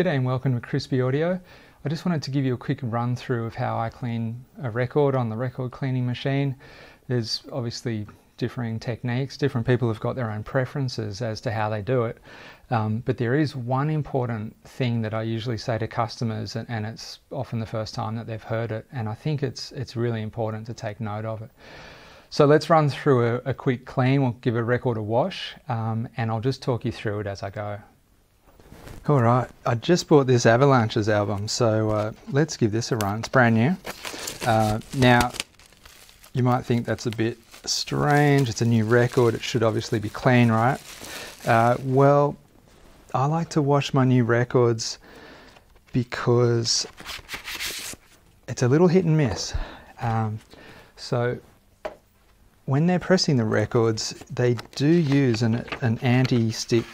G'day and welcome to Crispy Audio. I just wanted to give you a quick run through of how I clean a record on the record cleaning machine. There's obviously differing techniques, different people have got their own preferences as to how they do it. Um, but there is one important thing that I usually say to customers, and, and it's often the first time that they've heard it, and I think it's, it's really important to take note of it. So let's run through a, a quick clean. We'll give a record a wash, um, and I'll just talk you through it as I go. All right, I just bought this Avalanches album, so uh, let's give this a run. It's brand new. Uh, now, you might think that's a bit strange. It's a new record. It should obviously be clean, right? Uh, well, I like to wash my new records because it's a little hit and miss. Um, so when they're pressing the records, they do use an, an anti-stick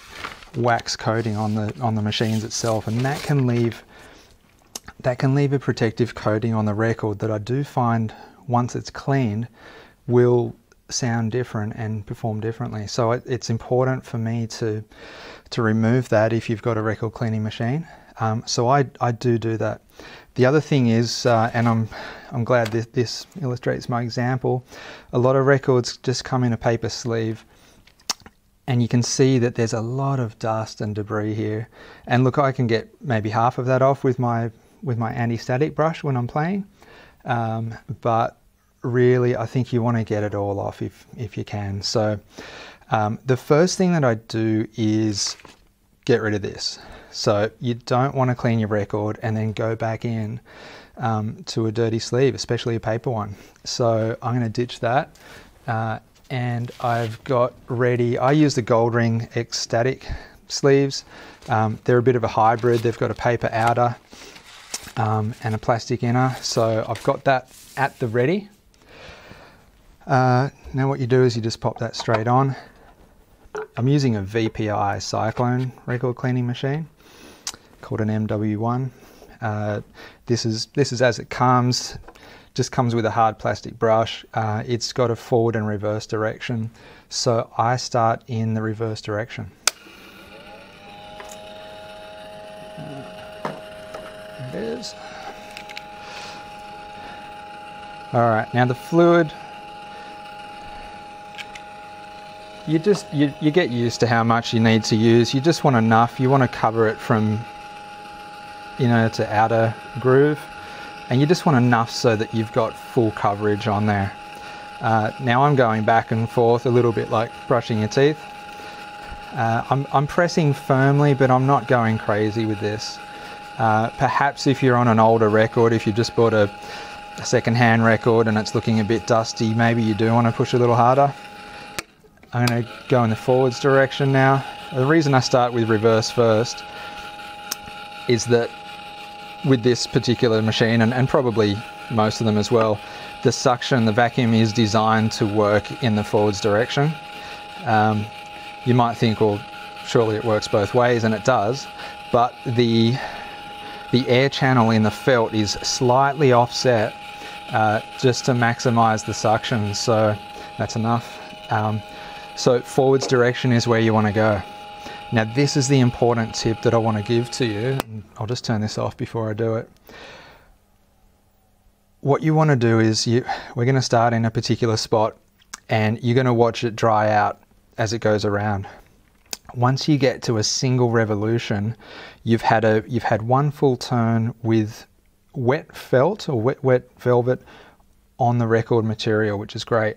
wax coating on the on the machines itself, and that can leave that can leave a protective coating on the record that I do find once it's cleaned will sound different and perform differently. So it, it's important for me to to remove that if you've got a record cleaning machine. Um, so I, I do do that. The other thing is, uh, and I'm I'm glad this, this illustrates my example. A lot of records just come in a paper sleeve and you can see that there's a lot of dust and debris here. And look, I can get maybe half of that off with my with my anti-static brush when I'm playing. Um, but really, I think you want to get it all off if if you can. So um, the first thing that I do is get rid of this. So you don't want to clean your record and then go back in um, to a dirty sleeve, especially a paper one. So I'm going to ditch that. Uh, and I've got ready, I use the Goldring X-Static sleeves. Um, they're a bit of a hybrid. They've got a paper outer um, and a plastic inner. So I've got that at the ready. Uh, now what you do is you just pop that straight on. I'm using a VPI Cyclone record cleaning machine called an MW1. Uh, this is this is as it comes just comes with a hard plastic brush. Uh, it's got a forward and reverse direction. So I start in the reverse direction. There it is. All right, now the fluid, you just, you, you get used to how much you need to use. You just want enough. You want to cover it from, inner to outer groove and you just want enough so that you've got full coverage on there. Uh, now I'm going back and forth a little bit like brushing your teeth. Uh, I'm, I'm, pressing firmly, but I'm not going crazy with this. Uh, perhaps if you're on an older record, if you just bought a, a second-hand record and it's looking a bit dusty, maybe you do want to push a little harder. I'm going to go in the forwards direction now. The reason I start with reverse first is that with this particular machine and, and probably most of them as well, the suction, the vacuum is designed to work in the forwards direction. Um, you might think, well, surely it works both ways, and it does, but the, the air channel in the felt is slightly offset uh, just to maximize the suction, so that's enough. Um, so forwards direction is where you want to go. Now this is the important tip that I want to give to you. I'll just turn this off before I do it. What you want to do is you, we're going to start in a particular spot and you're going to watch it dry out as it goes around. Once you get to a single revolution, you've had a you've had one full turn with wet felt or wet wet velvet on the record material, which is great.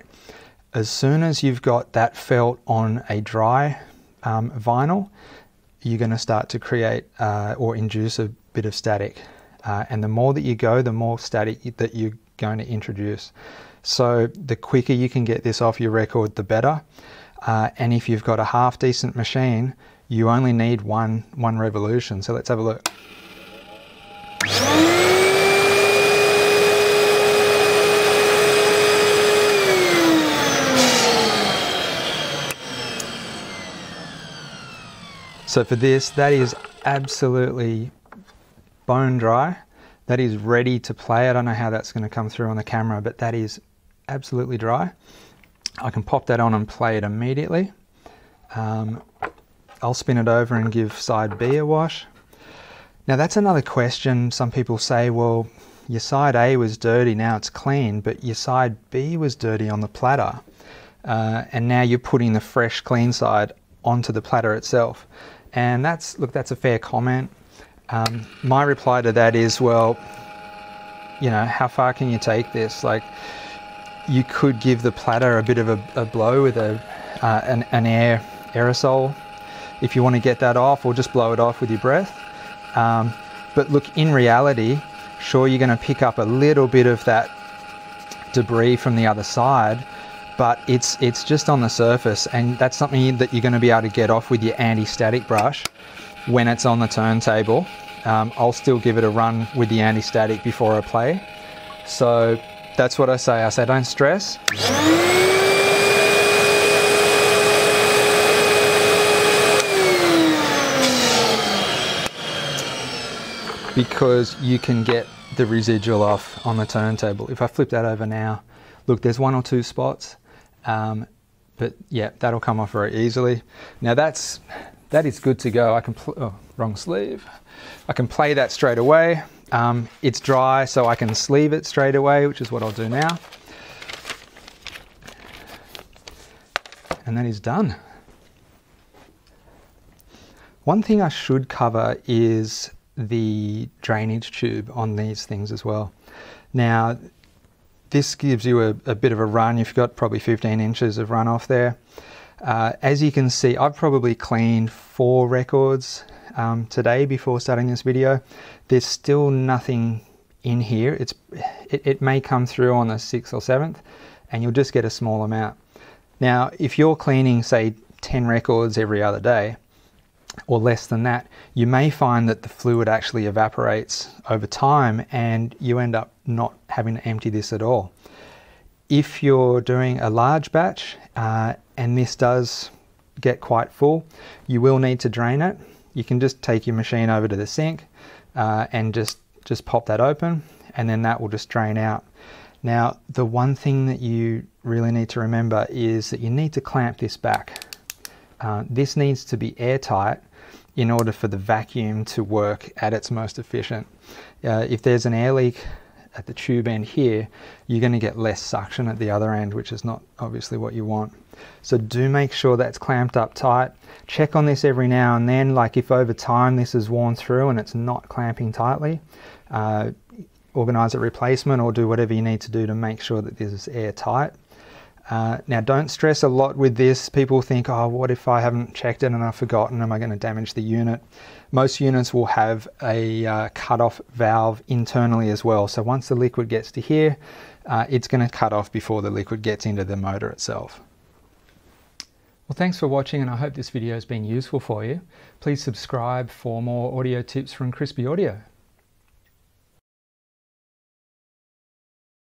As soon as you've got that felt on a dry um, vinyl, you're going to start to create uh, or induce a bit of static. Uh, and the more that you go, the more static that you're going to introduce. So the quicker you can get this off your record, the better. Uh, and if you've got a half decent machine, you only need one one revolution. So let's have a look. So for this, that is absolutely bone dry. That is ready to play. I don't know how that's going to come through on the camera, but that is absolutely dry. I can pop that on and play it immediately. Um, I'll spin it over and give side B a wash. Now that's another question. Some people say, well, your side A was dirty, now it's clean, but your side B was dirty on the platter. Uh, and now you're putting the fresh, clean side onto the platter itself. And that's, look, that's a fair comment. Um, my reply to that is, well, you know, how far can you take this? Like, you could give the platter a bit of a, a blow with a, uh, an, an air aerosol if you want to get that off, or just blow it off with your breath. Um, but look, in reality, sure, you're going to pick up a little bit of that debris from the other side, but it's it's just on the surface, and that's something that you're going to be able to get off with your anti-static brush when it's on the turntable. Um, I'll still give it a run with the anti-static before I play. So that's what I say. I say don't stress. because you can get the residual off on the turntable. If I flip that over now, look, there's one or two spots, um, but yeah, that'll come off very easily. Now that's that is good to go. I can oh, wrong sleeve. I can play that straight away. Um, it's dry, so I can sleeve it straight away, which is what I'll do now. And that is done. One thing I should cover is the drainage tube on these things as well. Now, this gives you a, a bit of a run. You've got probably 15 inches of runoff there. Uh, as you can see, I've probably cleaned four records um, today before starting this video. There's still nothing in here. It's it, it may come through on the sixth or seventh, and you'll just get a small amount. Now, if you're cleaning, say, 10 records every other day, or less than that, you may find that the fluid actually evaporates over time and you end up not having to empty this at all. If you're doing a large batch uh, and this does get quite full, you will need to drain it. You can just take your machine over to the sink uh, and just, just pop that open and then that will just drain out. Now, the one thing that you really need to remember is that you need to clamp this back. Uh, this needs to be airtight in order for the vacuum to work at its most efficient. Uh, if there's an air leak at the tube end here, you're going to get less suction at the other end, which is not obviously what you want. So do make sure that's clamped up tight. Check on this every now and then, like if over time this is worn through and it's not clamping tightly, uh, organize a replacement or do whatever you need to do to make sure that this is airtight. Uh, now, don't stress a lot with this. People think, oh, what if I haven't checked it and I've forgotten? Am I going to damage the unit? Most units will have a uh, cut-off valve internally as well. So once the liquid gets to here, uh, it's going to cut off before the liquid gets into the motor itself. Well, thanks for watching and I hope this video has been useful for you. Please subscribe for more audio tips from Crispy Audio.